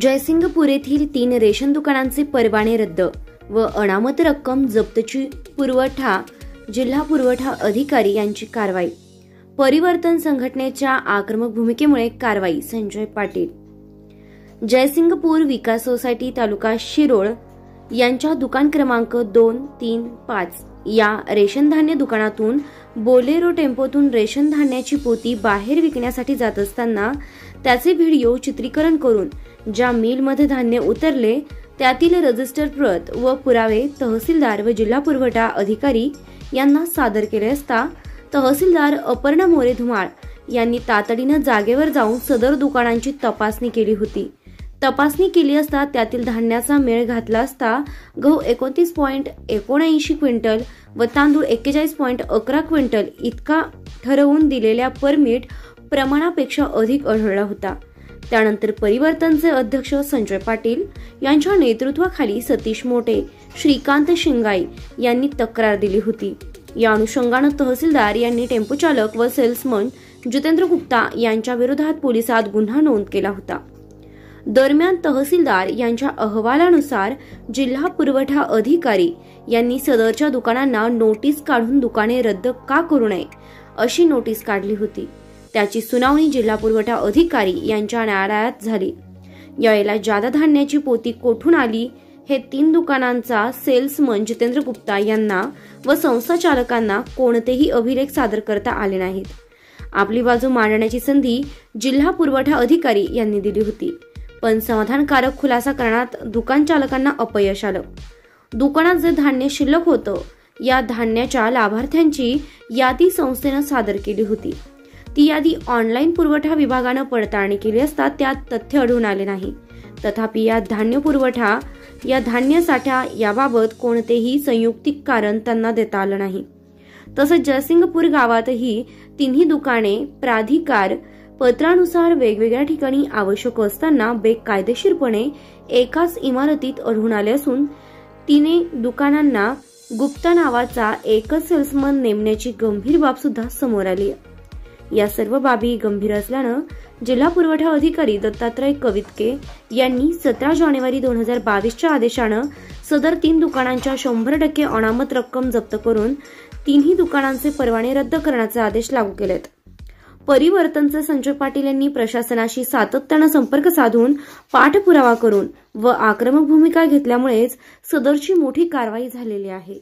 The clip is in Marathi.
जयसिंगपूर येथील तीन रेशन दुकानांचे परवाने रद्द व अनामत रक्कम जप्तची पुरवठा जिल्हा पुरवठा अधिकारी यांची कारवाई. परिवर्तन संघटनेच्या आक्रमक भूमिकेमुळे कारवाई संजय पाटील. जयसिंगपूर विकास सोसायटी तालुका शिरोळ यांच्या दुकान क्रमांक दोन तीन पाच या रेशन धान्य दुकानातून बोलेरो टेम्पोतून रेशन धान्याची पोती बाहेर विकण्यासाठी जात असताना त्याचे व्हिडिओ चित्रीकरण करून ज्या मिलमध्ये धान्य उतरले त्यातील रजिस्टर प्रत व पुरावे तहसीलदार व जिल्हा पुरवठा अधिकारी यांना सादर केले असता तहसीलदार अपर्णा मोरे धुमाळ यांनी तातडीनं जागेवर जाऊन सदर दुकानांची तपासणी केली होती. तपासणी केली असता त्यातील धान्याचा मेळ घातला असता गहू एकोणतीस पॉईंट एकोणऐंशी क्विंटल व तांदूळ एक्केचाळीस पॉईंट अकरा क्विंटल इतका ठरवून दिलेल्या परमिट प्रमाणापेक्षा अधिक आढळला होता. त्यानंतर परिवर्तनचे अध्यक्ष संजय पाटील यांच्या नेतृत्वाखाली सतीश मोटे श्रीकांत शिंगाई यांनी तक्रार दिली होती. या अनुषंगानं तहसीलदार यांनी टेम्पो चालक व सेल्समन जितेंद्र गुप्ता यांच्या विरोधात पोलिसात गुन्हा नोंद केला होता. दरम्यान तहसीलदार यांच्या अहवालानुसार जिल्हा पुरवठा अधिकारी यांनी सदरच्या दुकानांना नोटीस काढून दुकाने रद्द का करू नये अशी नोटीस काढली होती. त्याची सुनावणी जिल्हा पुरवठा अधिकारी यांच्या न्यायालयात झाली. यावेळेला जादा धान्याची पोती कोठून आली हे तीन दुकानांचा सेल्समन जितेंद्र गुप्ता यांना व संस्था चालकांना कोणतेही अभिलेख सादर करता आले नाहीत. आपली बाजू मांडण्याची संधी जिल्हा पुरवठा अधिकारी यांनी दिली होती. पण समाधानकारक खुलासा करण्यात दुकान चालकांना अपयश आलं. दुकानात जे धान्य शिल्लक होतं या धान्याच्या लाभार्थ्यांची यादी संस्थेनं सादर केली होती. ती यादी ऑनलाईन पुरवठा विभागानं पडताळणी केली असता त्यात तथ्य आढळून आले नाही. तथापि या धान्य पुरवठा या धान्य साठा याबाबत कोणतेही संयुक्तिक कारण त्यांना देता आलं नाही. तसंच जयसिंगपूर गावातही तिन्ही दुकाने प्राधिकार पत्रानुसार वेगवेगळ्या ठिकाणी आवश्यक असताना बेकायदेशीरपणे एकाच इमारतीत आढळून आले असून तिने दुकानांना गुप्ता नावाचा एकच सेल्समन नेमण्याची गंभीर बाब सुद्धा समोर आली आहे. या सर्व बाबी गंभीर असल्यानं जिल्हा पुरवठा अधिकारी दत्तात्रय कवितके यांनी सतरा जानेवारी दोन हजार बावीसच्या आदेशानं सदर तीन दुकानांच्या शंभर टक्के अनामत रक्कम जप्त करून तिन्ही दुकानांचे परवाने रद्द करण्याचे आदेश लागू केलेत. परिवर्तनचे संजय पाटील यांनी प्रशासनाशी सातत्यानं संपर्क साधून पाठपुरावा करून व आक्रमक भूमिका घेतल्यामुळेच सदरची मोठी कारवाई झालेली आहे.